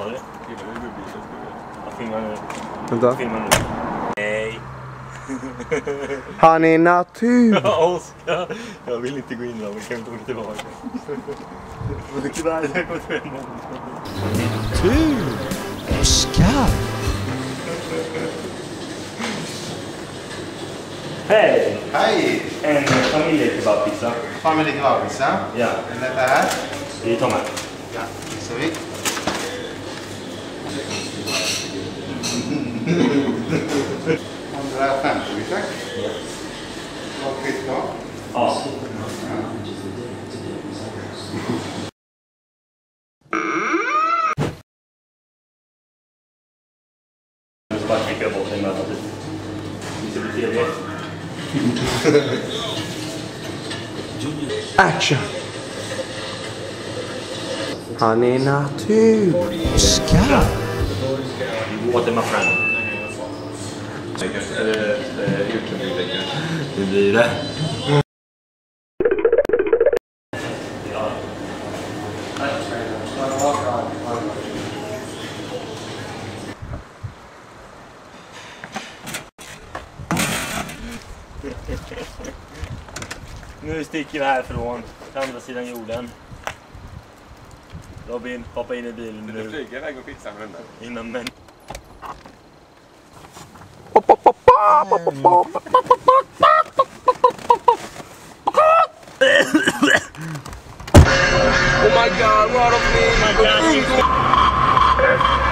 Har du? Jag filmar nu. Vänta. Filmar nu. Nej. Han är natur. Oskar! Jag vill inte gå in där, men kan inte åka tillbaka. Men tyvärr, jag kommer inte hem. Tur! Oskar! Hej! Hej! En familjekebabpizza. Familj kebabpizza. Ja, Den detta här. vi tar med. Ja, visar vi. Andrà tanto, mi sa? Qualche no? Oh, sì. Sbagliamo prima, mi sembra di avere. Accia! Han är natur. Oskar! Water my friend. Det blir det. Nu sticker vi härifrån, till andra sidan jorden. Robin, hoppa in i bilen nu. flyger iväg och fixar med den där. innan män... Oh my god, vad de And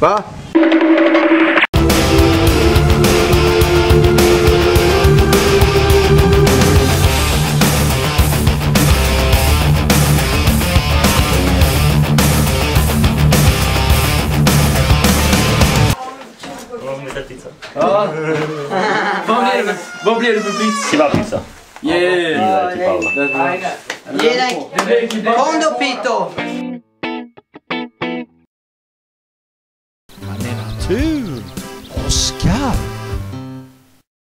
Va? Pizza? Vad blev det, vad blev det för pizza? Kebabpizza. Yeah! Vidare till Paula. Dig! Kom då Pito!